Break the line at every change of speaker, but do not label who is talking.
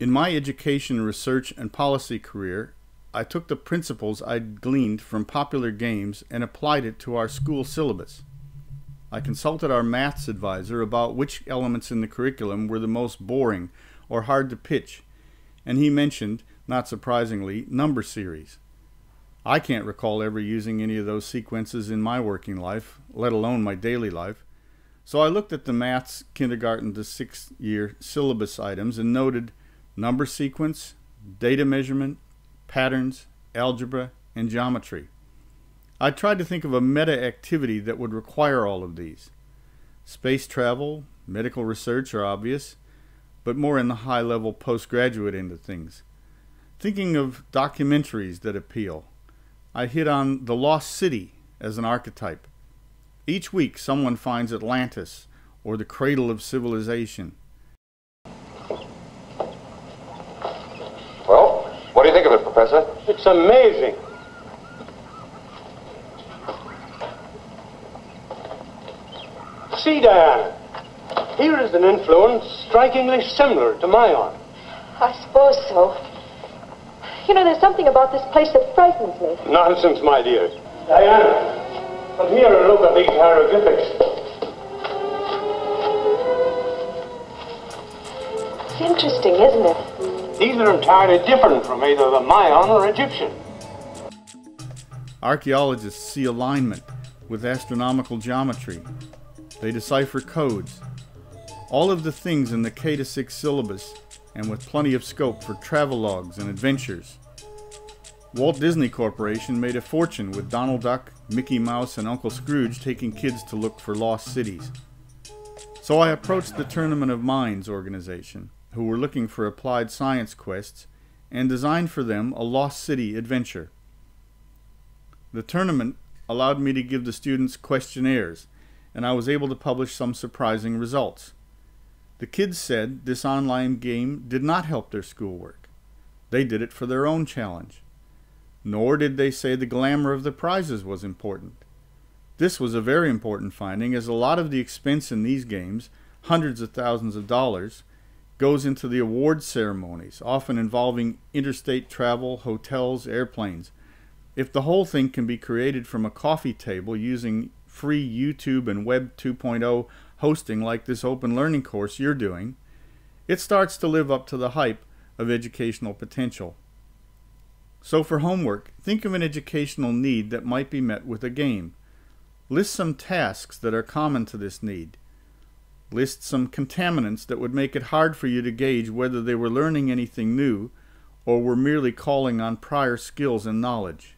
In my education, research, and policy career, I took the principles I'd gleaned from popular games and applied it to our school syllabus. I consulted our maths advisor about which elements in the curriculum were the most boring or hard to pitch, and he mentioned, not surprisingly, number series. I can't recall ever using any of those sequences in my working life, let alone my daily life. So I looked at the maths kindergarten to sixth year syllabus items and noted number sequence, data measurement, patterns, algebra, and geometry. I tried to think of a meta activity that would require all of these. Space travel, medical research are obvious, but more in the high level postgraduate end of things. Thinking of documentaries that appeal, I hit on The Lost City as an archetype. Each week, someone finds Atlantis or the cradle of civilization.
Think of it, Professor?
It's amazing. See, Diana, here is an influence strikingly similar to my own.
I suppose so. You know, there's something about this place that frightens me.
Nonsense, my dear. Diana, come here and look at these hieroglyphics.
It's interesting, isn't it?
These are entirely different from either the Mayan or Egyptian.
Archaeologists see alignment with astronomical geometry. They decipher codes. All of the things in the K to 6 syllabus and with plenty of scope for travelogues and adventures. Walt Disney Corporation made a fortune with Donald Duck, Mickey Mouse, and Uncle Scrooge taking kids to look for lost cities. So I approached the Tournament of Minds organization, who were looking for applied science quests, and designed for them a Lost City adventure. The tournament allowed me to give the students questionnaires, and I was able to publish some surprising results. The kids said this online game did not help their schoolwork. They did it for their own challenge. Nor did they say the glamour of the prizes was important. This was a very important finding as a lot of the expense in these games, hundreds of thousands of dollars, goes into the award ceremonies, often involving interstate travel, hotels, airplanes. If the whole thing can be created from a coffee table using free YouTube and Web 2.0 hosting like this open learning course you're doing, it starts to live up to the hype of educational potential. So for homework, think of an educational need that might be met with a game. List some tasks that are common to this need. List some contaminants that would make it hard for you to gauge whether they were learning anything new or were merely calling on prior skills and knowledge.